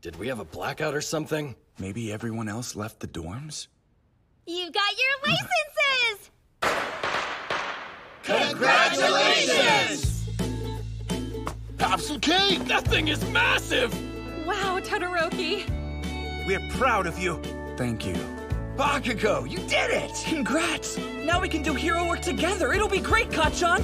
Did we have a blackout or something? Maybe everyone else left the dorms? You got your licenses! Congratulations! Have some cake! That thing is massive! Wow, Todoroki. We're proud of you. Thank you. Bakugo, you did it! Congrats! Now we can do hero work together. It'll be great, Kacchan!